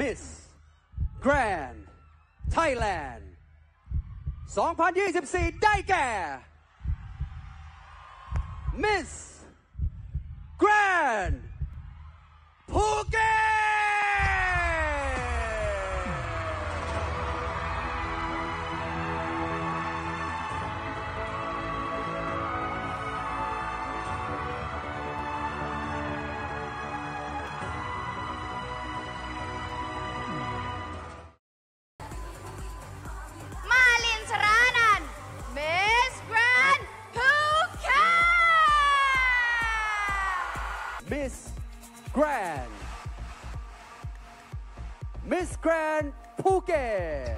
Miss Grand Thailand 2024 ได้แก่ Miss Grand Miss Grand Phuket.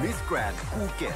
Miss Grand Phuket.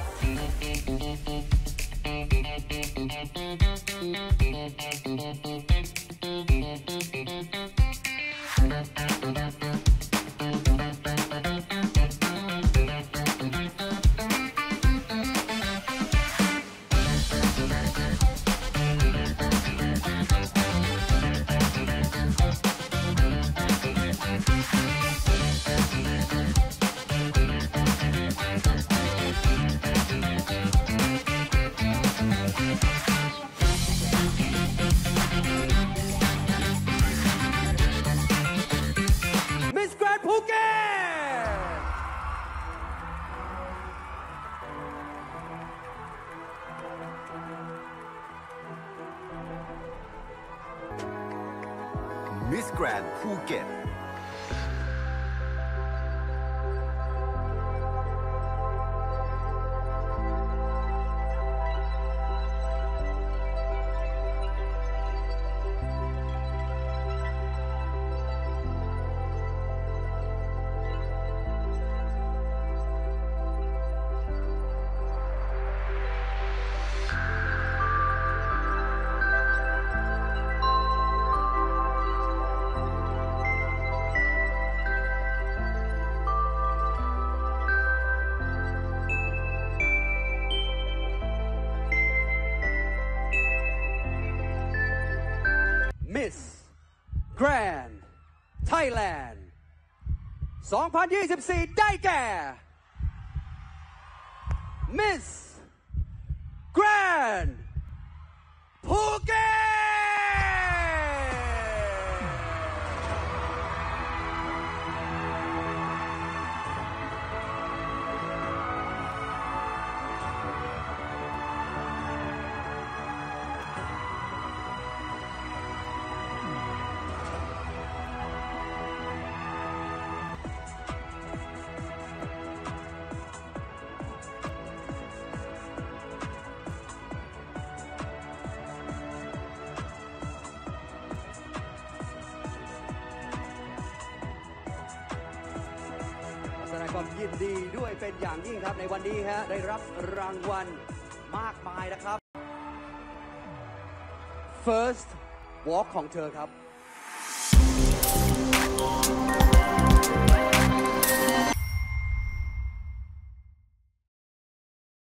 Miss Grand Phuket. Grand Thailand 2024 ได้แก่ Miss Grand ความยินดีด้วยเป็นอย่างยิ่งครับในวันนี้ฮะได้รับรางวัลมากมายนะครับ First Walk ของเธอครับ